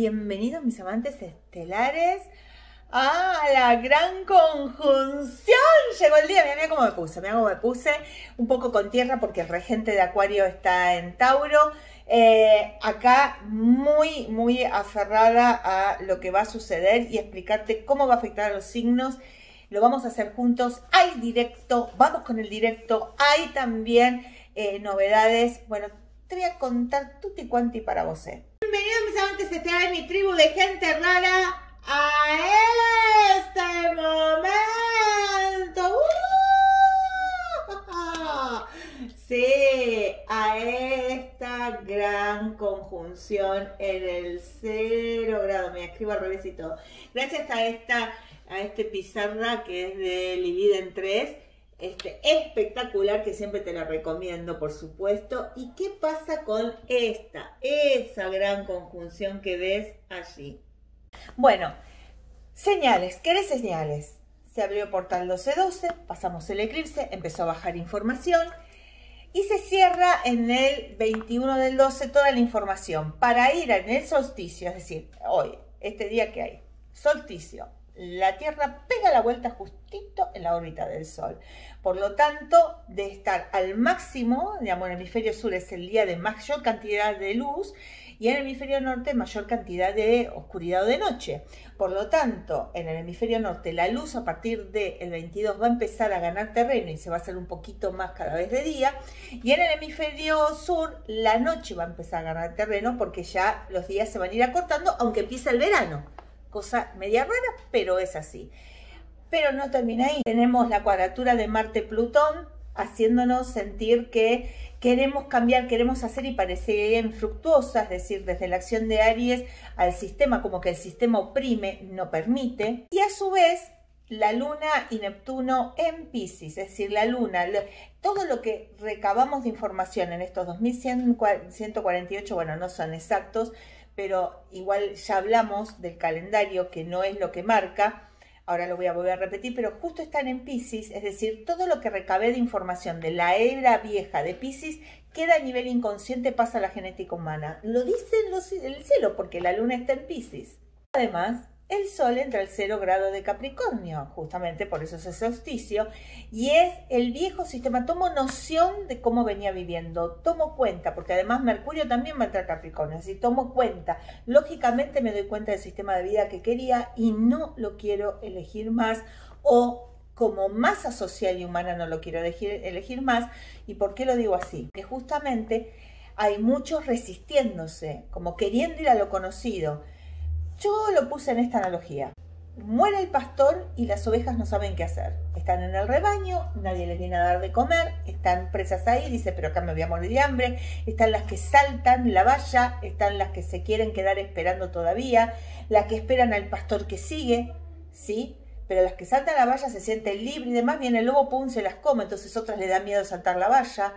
bienvenidos mis amantes estelares a la gran conjunción. Llegó el día, mira, cómo me puse, cómo me puse, un poco con tierra porque el regente de Acuario está en Tauro. Eh, acá muy, muy aferrada a lo que va a suceder y explicarte cómo va a afectar a los signos. Lo vamos a hacer juntos. Hay directo, vamos con el directo. Hay también eh, novedades. Bueno, te voy a contar tutti quanti para vos. Eh. Bienvenidos mis amantes estelares, mi tribu de gente rara a este momento. ¡Uh! Sí, a esta gran conjunción en el cero grado. Me escribo al revés y todo. Gracias a esta, a este pizarra que es de Lividen 3. Este, espectacular que siempre te la recomiendo, por supuesto. ¿Y qué pasa con esta? Esa gran conjunción que ves allí. Bueno, señales, ¿querés señales? Se abrió el portal 1212, pasamos el eclipse, empezó a bajar información y se cierra en el 21 del 12 toda la información para ir en el solsticio, es decir, hoy, este día que hay, solsticio, la Tierra pega la vuelta justito en la órbita del Sol. Por lo tanto, de estar al máximo, digamos, en el hemisferio sur es el día de mayor cantidad de luz y en el hemisferio norte mayor cantidad de oscuridad o de noche. Por lo tanto, en el hemisferio norte la luz a partir del 22 va a empezar a ganar terreno y se va a hacer un poquito más cada vez de día. Y en el hemisferio sur la noche va a empezar a ganar terreno porque ya los días se van a ir acortando, aunque empieza el verano. Cosa media rara, pero es así. Pero no termina ahí. Tenemos la cuadratura de Marte-Plutón haciéndonos sentir que queremos cambiar, queremos hacer y parece infructuosa, es decir, desde la acción de Aries al sistema, como que el sistema oprime, no permite. Y a su vez, la Luna y Neptuno en Pisces, es decir, la Luna, todo lo que recabamos de información en estos 2148, bueno, no son exactos, pero igual ya hablamos del calendario que no es lo que marca, ahora lo voy a volver a repetir, pero justo están en Pisces, es decir, todo lo que recabé de información de la era vieja de Pisces queda a nivel inconsciente, pasa a la genética humana. Lo dice el cielo porque la luna está en Pisces. Además, el Sol entra al cero grado de Capricornio, justamente por eso es el solsticio, y es el viejo sistema. Tomo noción de cómo venía viviendo, tomo cuenta, porque además Mercurio también va a entrar a Capricornio, así tomo cuenta. Lógicamente me doy cuenta del sistema de vida que quería y no lo quiero elegir más o como masa social y humana no lo quiero elegir, elegir más. ¿Y por qué lo digo así? Que justamente hay muchos resistiéndose, como queriendo ir a lo conocido yo lo puse en esta analogía. Muere el pastor y las ovejas no saben qué hacer. Están en el rebaño, nadie les viene a dar de comer, están presas ahí, dice, pero acá me voy a morir de hambre. Están las que saltan la valla, están las que se quieren quedar esperando todavía, las que esperan al pastor que sigue, ¿sí? Pero las que saltan la valla se sienten libres y demás, viene el lobo, pum, se las come, entonces otras le da miedo saltar la valla.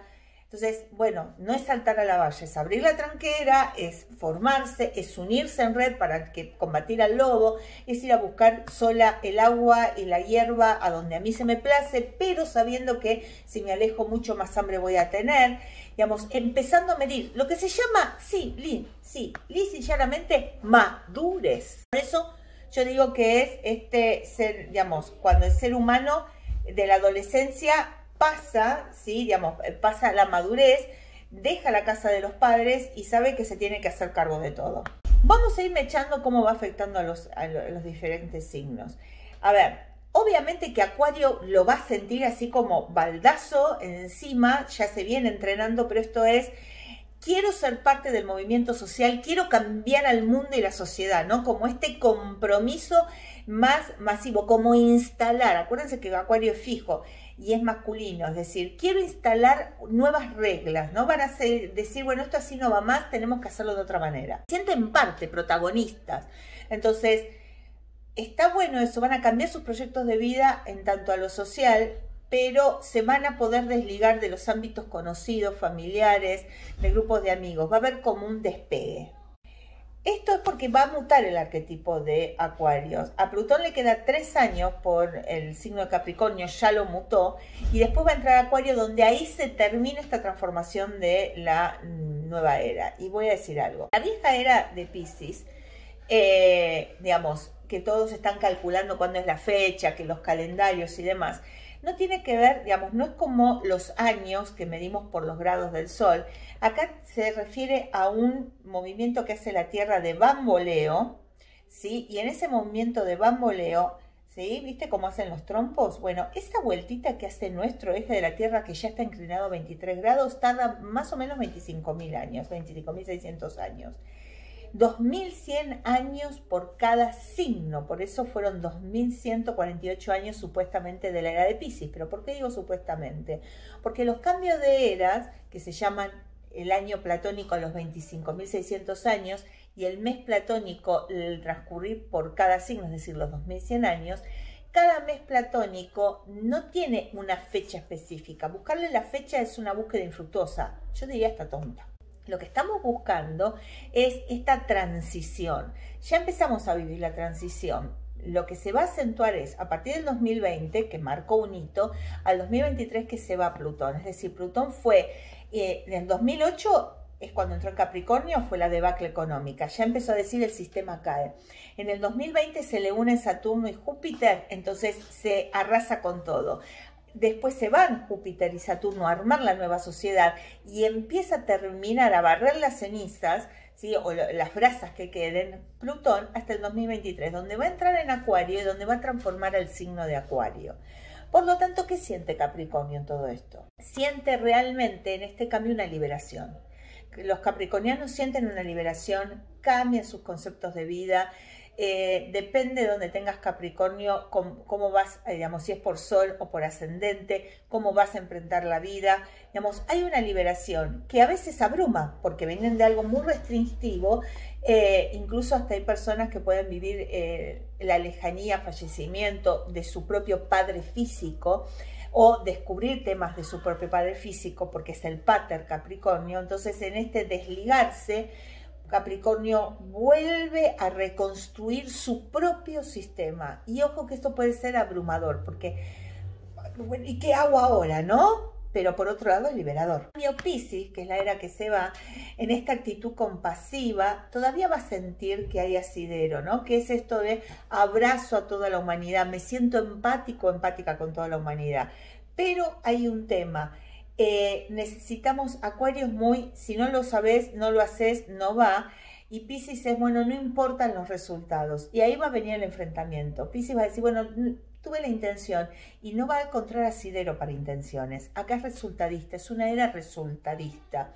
Entonces, bueno, no es saltar a la valla, es abrir la tranquera, es formarse, es unirse en red para que, combatir al lobo, es ir a buscar sola el agua y la hierba a donde a mí se me place, pero sabiendo que si me alejo mucho más hambre voy a tener. Digamos, empezando a medir lo que se llama, sí, Lin, sí, lisa y madurez. Por eso yo digo que es este ser, digamos, cuando el ser humano de la adolescencia pasa, ¿sí? digamos, pasa la madurez, deja la casa de los padres y sabe que se tiene que hacer cargo de todo. Vamos a ir echando cómo va afectando a los, a los diferentes signos. A ver, obviamente que Acuario lo va a sentir así como baldazo encima, ya se viene entrenando, pero esto es quiero ser parte del movimiento social, quiero cambiar al mundo y la sociedad, ¿no? Como este compromiso más masivo, como instalar, acuérdense que Acuario es fijo, y es masculino, es decir, quiero instalar nuevas reglas, no van a ser, decir, bueno, esto así no va más, tenemos que hacerlo de otra manera. Sienten parte, protagonistas. Entonces, está bueno eso, van a cambiar sus proyectos de vida en tanto a lo social, pero se van a poder desligar de los ámbitos conocidos, familiares, de grupos de amigos. Va a haber como un despegue. Esto es porque va a mutar el arquetipo de Acuarios. A Plutón le queda tres años por el signo de Capricornio, ya lo mutó, y después va a entrar Acuario donde ahí se termina esta transformación de la nueva era. Y voy a decir algo. La vieja era de Pisces eh, digamos, que todos están calculando cuándo es la fecha, que los calendarios y demás, no tiene que ver, digamos, no es como los años que medimos por los grados del Sol. Acá se refiere a un movimiento que hace la Tierra de bamboleo, ¿sí? Y en ese movimiento de bamboleo, ¿sí? ¿Viste cómo hacen los trompos? Bueno, esa vueltita que hace nuestro eje de la Tierra, que ya está inclinado a 23 grados, tarda más o menos 25.000 años, 25.600 años. 2100 años por cada signo, por eso fueron 2148 años supuestamente de la era de Pisces. Pero ¿por qué digo supuestamente? Porque los cambios de eras, que se llaman el año platónico a los 25.600 años y el mes platónico el transcurrir por cada signo, es decir, los 2100 años, cada mes platónico no tiene una fecha específica. Buscarle la fecha es una búsqueda infructuosa. Yo diría hasta tonta. Lo que estamos buscando es esta transición. Ya empezamos a vivir la transición. Lo que se va a acentuar es, a partir del 2020, que marcó un hito, al 2023 que se va Plutón. Es decir, Plutón fue, eh, en el 2008 es cuando entró en Capricornio, fue la debacle económica. Ya empezó a decir el sistema cae. En el 2020 se le unen Saturno y Júpiter, entonces se arrasa con todo después se van Júpiter y Saturno a armar la nueva sociedad y empieza a terminar a barrer las cenizas, ¿sí? o las brasas que queden, Plutón hasta el 2023, donde va a entrar en Acuario y donde va a transformar el signo de Acuario. Por lo tanto, ¿qué siente Capricornio en todo esto? Siente realmente en este cambio una liberación. Los capricornianos sienten una liberación, cambian sus conceptos de vida, eh, depende de donde tengas Capricornio, cómo, vas, eh, digamos, si es por sol o por ascendente, cómo vas a enfrentar la vida. Digamos, hay una liberación que a veces abruma porque vienen de algo muy restrictivo. Eh, incluso hasta hay personas que pueden vivir la lejanía, fallecimiento de su propio padre físico o descubrir temas de su propio padre físico porque es el pater Capricornio. Entonces, en este desligarse, Capricornio vuelve a reconstruir su propio sistema. Y ojo que esto puede ser abrumador, porque, ¿y qué hago ahora, no? Pero por otro lado es liberador. Piscis, que es la era que se va, en esta actitud compasiva, todavía va a sentir que hay asidero, ¿no? Que es esto de abrazo a toda la humanidad, me siento empático, empática con toda la humanidad. Pero hay un tema, eh, necesitamos acuarios muy, si no lo sabes, no lo haces, no va. Y Pisces es, bueno, no importan los resultados. Y ahí va a venir el enfrentamiento. Pisces va a decir, bueno, tuve la intención y no va a encontrar asidero para intenciones. Acá es resultadista, es una era resultadista.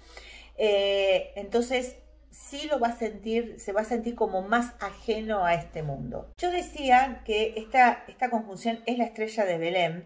Eh, entonces, sí lo va a sentir, se va a sentir como más ajeno a este mundo. Yo decía que esta, esta conjunción es la estrella de Belén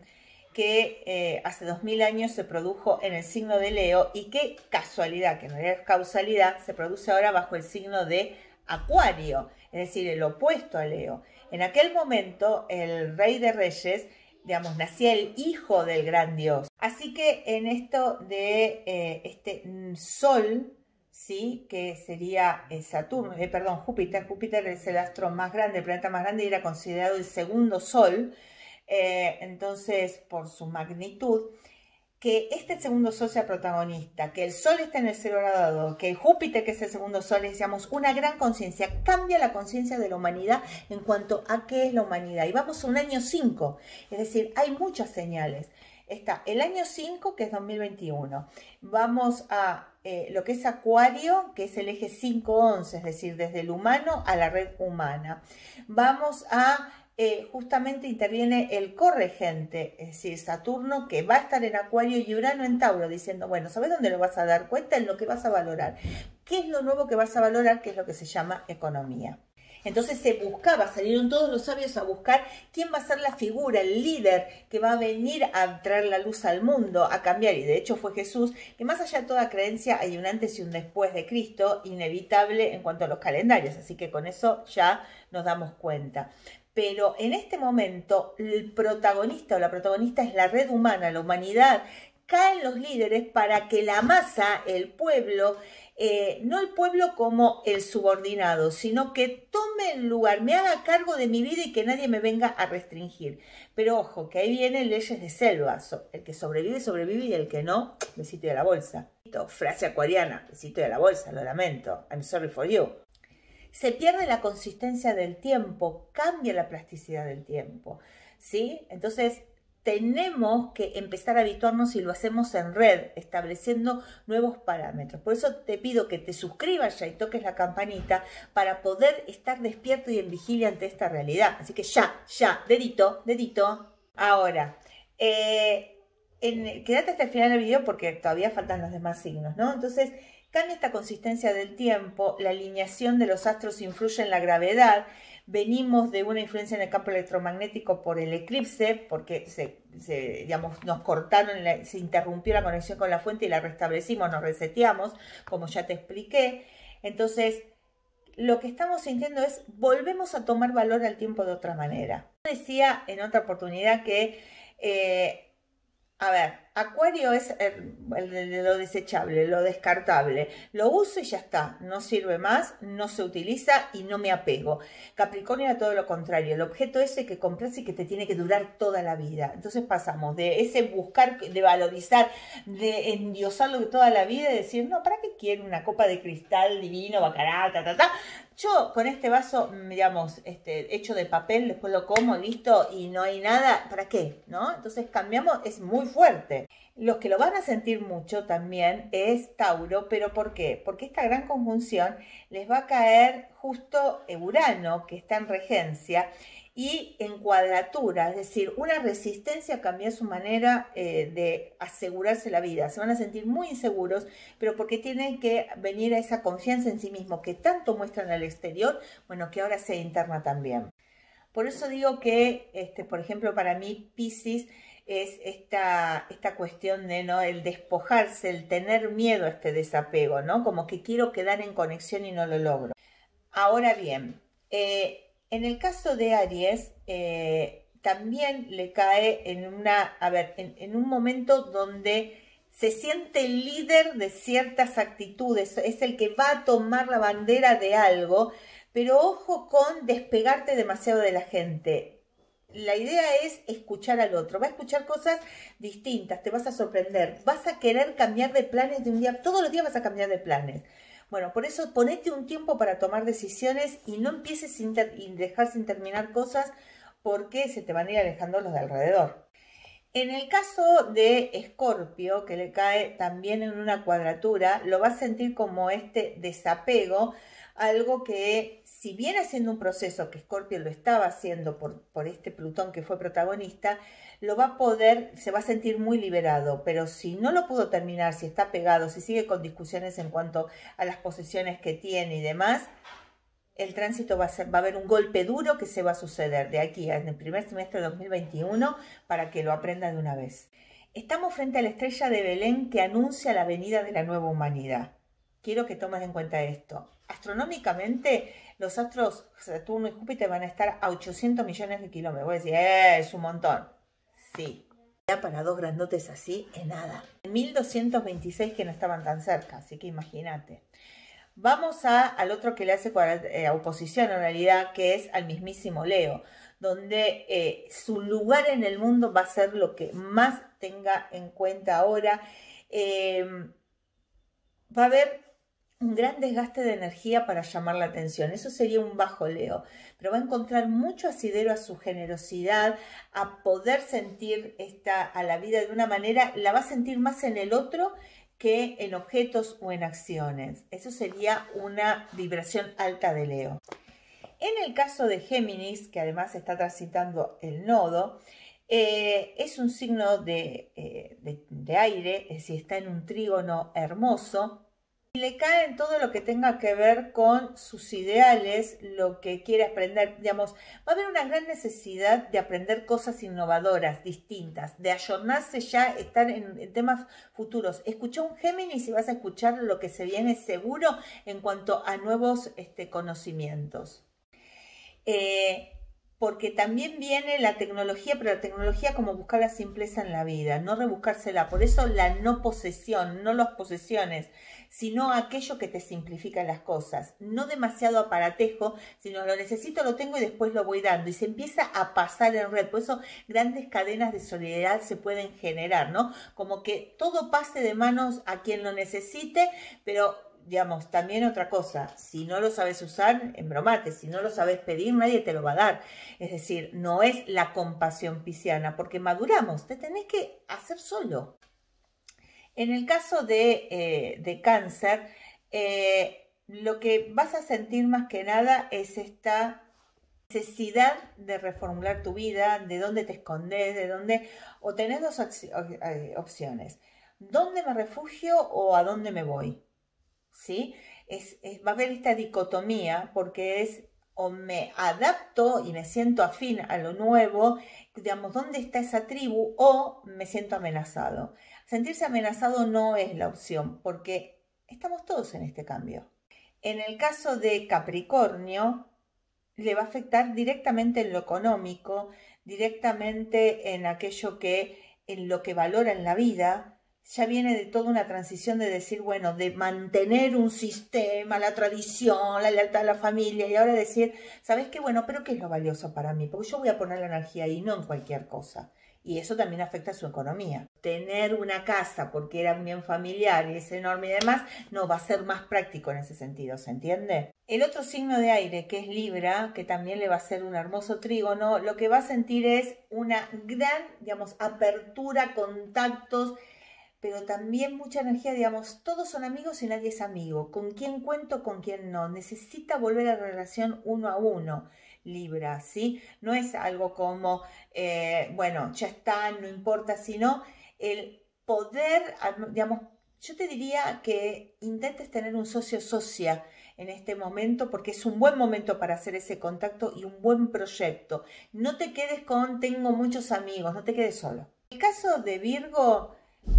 que eh, hace dos mil años se produjo en el signo de Leo y qué casualidad, que no era causalidad, se produce ahora bajo el signo de Acuario, es decir, el opuesto a Leo. En aquel momento, el rey de reyes, digamos, nacía el hijo del gran dios. Así que en esto de eh, este sol, ¿sí? que sería eh, Saturno, perdón, Júpiter, Júpiter es el astro más grande, el planeta más grande y era considerado el segundo sol, eh, entonces por su magnitud, que este segundo sol sea protagonista, que el sol esté en el cero grado, que Júpiter, que es el segundo sol, es, una gran conciencia, cambia la conciencia de la humanidad en cuanto a qué es la humanidad. Y vamos a un año 5, es decir, hay muchas señales. Está el año 5, que es 2021. Vamos a eh, lo que es Acuario, que es el eje 5-11, es decir, desde el humano a la red humana. Vamos a eh, justamente interviene el corregente, es decir, Saturno, que va a estar en Acuario y Urano en Tauro, diciendo, bueno, ¿sabes dónde lo vas a dar cuenta? En lo que vas a valorar. ¿Qué es lo nuevo que vas a valorar? Que es lo que se llama economía. Entonces se buscaba, salieron todos los sabios a buscar quién va a ser la figura, el líder que va a venir a traer la luz al mundo, a cambiar. Y de hecho fue Jesús, que más allá de toda creencia hay un antes y un después de Cristo, inevitable en cuanto a los calendarios. Así que con eso ya nos damos cuenta pero en este momento el protagonista o la protagonista es la red humana, la humanidad. Caen los líderes para que la masa, el pueblo, eh, no el pueblo como el subordinado, sino que tome el lugar, me haga cargo de mi vida y que nadie me venga a restringir. Pero ojo, que ahí vienen leyes de selva. El que sobrevive, sobrevive y el que no, besito de la bolsa. Frase acuariana, besito de la bolsa, lo lamento. I'm sorry for you. se pierde la consistencia del tiempo, cambia la plasticidad del tiempo, ¿sí? Entonces, tenemos que empezar a habituarnos y lo hacemos en red, estableciendo nuevos parámetros. Por eso te pido que te suscribas ya y toques la campanita para poder estar despierto y en vigilia ante esta realidad. Así que ya, ya, dedito, dedito. Ahora, eh, quédate hasta el final del video porque todavía faltan los demás signos, ¿no? Entonces, cambia esta consistencia del tiempo, la alineación de los astros influye en la gravedad venimos de una influencia en el campo electromagnético por el eclipse, porque se, digamos, nos cortaron, se interrumpió la conexión con la fuente y la restablecimos, nos reseteamos, como ya te expliqué. Entonces, lo que estamos sintiendo es, volvemos a tomar valor al tiempo de otra manera. Decía en otra oportunidad que, eh, a ver, Acuario es lo desechable, lo descartable. Lo uso y ya está. No sirve más, no se utiliza y no me apego. Capricornio era todo lo contrario. El objeto ese que compras y que te tiene que durar toda la vida. Entonces pasamos de ese buscar, de valorizar, de endiosarlo de toda la vida y decir, no, ¿para qué quiero una copa de cristal divino, bacará, ta, ta, ta? Yo con este vaso, digamos, este, hecho de papel, después lo como, listo, y no hay nada, ¿para qué? ¿No? Entonces cambiamos, es muy fuerte. Los que lo van a sentir mucho también es Tauro, pero ¿por qué? Porque esta gran conjunción les va a caer justo Urano, que está en regencia, y en cuadratura, es decir, una resistencia a cambiar su manera eh, de asegurarse la vida. Se van a sentir muy inseguros, pero porque tienen que venir a esa confianza en sí mismos que tanto muestran al exterior, bueno, que ahora sea interna también. Por eso digo que, este, por ejemplo, para mí, Pisces es esta, esta cuestión de ¿no? el despojarse, el tener miedo a este desapego, ¿no? Como que quiero quedar en conexión y no lo logro. Ahora bien, eh, en el caso de Aries, eh, también le cae en una, a ver, en, un momento donde se siente líder de ciertas actitudes, es el que va a tomar la bandera de algo, pero ojo con despegarte demasiado de la gente la idea es escuchar al otro, va a escuchar cosas distintas, te vas a sorprender, vas a querer cambiar de planes de un día, todos los días vas a cambiar de planes. Bueno, por eso ponete un tiempo para tomar decisiones y no empieces sin dejar sin terminar cosas porque se te van a ir alejando los de alrededor. En el caso de Escorpio, que le cae también en una cuadratura, lo va a sentir como este desapego, algo que si viene haciendo un proceso que Scorpio lo estaba haciendo por, por este Plutón que fue protagonista, lo va a poder, se va a sentir muy liberado, pero si no lo pudo terminar, si está pegado, si sigue con discusiones en cuanto a las posesiones que tiene y demás, el tránsito va a, ser, va a haber un golpe duro que se va a suceder de aquí en el primer semestre de 2021 para que lo aprenda de una vez. Estamos frente a la estrella de Belén que anuncia la venida de la nueva humanidad. Quiero que tomes en cuenta esto. Astronómicamente, los astros Saturno y Júpiter van a estar a 800 millones de kilómetros. Voy a decir, eh, es un montón. Sí. Ya para dos grandotes así, en nada. En 1226 que no estaban tan cerca, así que imagínate. Vamos a, al otro que le hace eh, oposición en realidad, que es al mismísimo Leo, donde eh, su lugar en el mundo va a ser lo que más tenga en cuenta ahora. va a haber un gran desgaste de energía para llamar la atención. Eso sería un bajo Leo, pero va a encontrar mucho asidero a su generosidad, a poder sentir esta, a la vida de una manera, la va a sentir más en el otro que en objetos o en acciones. Eso sería una vibración alta de Leo. En el caso de Géminis, que además está transitando el nodo, eh, es un signo de, eh, de, de aire, es decir, está en un trígono hermoso, y le cae en todo lo que tenga que ver con sus ideales, lo que quiere aprender, digamos, va a haber una gran necesidad de aprender cosas innovadoras, distintas, de ayornarse ya, estar en, temas futuros. Escucha un Géminis y vas a escuchar lo que se viene seguro en cuanto a nuevos este, conocimientos. Eh, porque también viene la tecnología, pero la tecnología como buscar la simpleza en la vida, no rebuscársela. Por eso la no posesión, no las posesiones, sino aquello que te simplifica las cosas. No demasiado aparatejo, sino lo necesito, lo tengo y después lo voy dando. Y se empieza a pasar en red. Por eso grandes cadenas de solidaridad se pueden generar, ¿no? Como que todo pase de manos a quien lo necesite, pero digamos, también otra cosa, si no lo sabes usar, embromate, si no lo sabes pedir, nadie te lo va a dar. Es decir, no es la compasión pisciana, porque maduramos, te tenés que hacer solo. En el caso de, eh, cáncer, eh, lo que vas a sentir más que nada es esta necesidad de reformular tu vida, de dónde te escondes, de dónde, o tenés dos eh, opciones, ¿dónde me refugio o a dónde me voy? ¿Sí? Va a haber esta dicotomía porque es o me adapto y me siento afín a lo nuevo, digamos, ¿dónde está esa tribu? O me siento amenazado. Sentirse amenazado no es la opción porque estamos todos en este cambio. En el caso de Capricornio, le va a afectar directamente en lo económico, directamente en aquello que, en lo que valora en la vida, ya viene de toda una transición de decir, bueno, de mantener un sistema, la tradición, la lealtad a la familia, y ahora decir, ¿sabes qué? Bueno, pero ¿qué es lo valioso para mí? Porque yo voy a poner la energía ahí, no en cualquier cosa y eso también afecta a su economía. Tener una casa porque era bien familiar y es enorme y demás, no va a ser más práctico en ese sentido, ¿se entiende? El otro signo de aire, que es Libra, que también le va a ser un hermoso trígono, lo que va a sentir es una gran, digamos, apertura, contactos, pero también mucha energía, digamos, todos son amigos y nadie es amigo. ¿Con quién cuento, con quién no? Necesita volver a la relación uno a uno. Libra, ¿sí? No es algo como, eh, bueno, ya está, no importa, sino el poder, digamos, yo te diría que intentes tener un socio socia en este momento porque es un buen momento para hacer ese contacto y un buen proyecto. No te quedes con tengo muchos amigos, no te quedes solo. El caso de Virgo,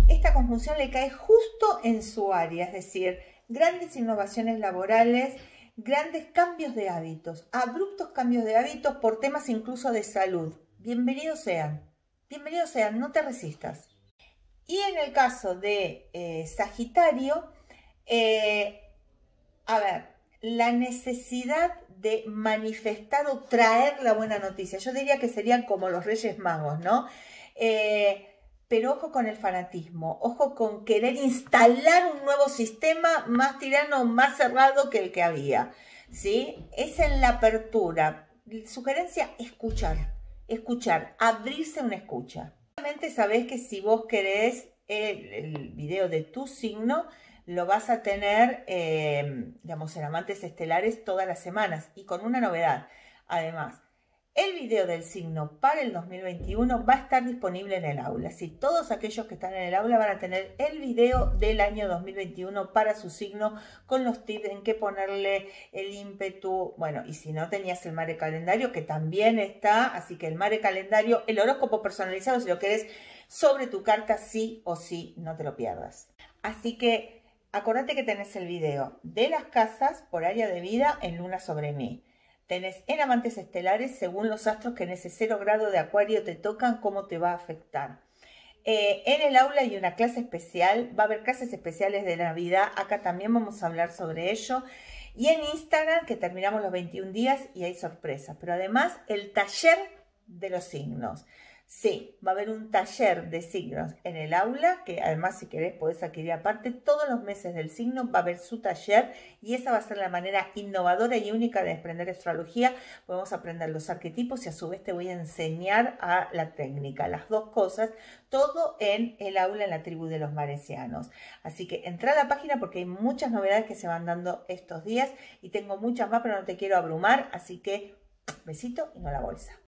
esta conjunción le cae justo en su área, es decir, grandes innovaciones laborales, grandes cambios de hábitos, abruptos cambios de hábitos por temas incluso de salud. Bienvenidos sean, bienvenidos sean, no te resistas. Y en el caso de eh, Sagitario, eh, a ver, la necesidad de manifestar o traer la buena noticia. Yo diría que serían como los Reyes Magos, ¿no? Eh, pero ojo con el fanatismo, ojo con querer instalar un nuevo sistema más tirano, más cerrado que el que había. ¿sí? Es en la apertura. Sugerencia, escuchar, escuchar, abrirse una escucha. Obviamente sabés que si vos querés el, video de tu signo, lo vas a tener, eh, digamos, en Amantes Estelares todas las semanas y con una novedad. Además, el video del signo para el 2021 va a estar disponible en el aula. Si todos aquellos que están en el aula van a tener el video del año 2021 para su signo con los tips en qué ponerle el ímpetu. Bueno, y si no tenías el mare calendario, que también está, así que el mare calendario, el horóscopo personalizado, si lo querés, sobre tu carta, sí o sí, no te lo pierdas. Así que acordate que tenés el video de las casas por área de vida en Luna sobre mí en amantes estelares, según los astros que en ese cero grado de acuario te tocan, cómo te va a afectar. Eh, en el aula hay una clase especial, va a haber clases especiales de Navidad, acá también vamos a hablar sobre ello. Y en Instagram, que terminamos los 21 días y hay sorpresas, pero además el taller de los signos. Sí, va a haber un taller de signos en el aula, que además si querés podés adquirir aparte todos los meses del signo, va a haber su taller y esa va a ser la manera innovadora y única de aprender astrología. Podemos aprender los arquetipos y a su vez te voy a enseñar a la técnica, las dos cosas, todo en el aula en la tribu de los maresianos. Así que entra a la página porque hay muchas novedades que se van dando estos días y tengo muchas más, pero no te quiero abrumar, así que besito y no la bolsa.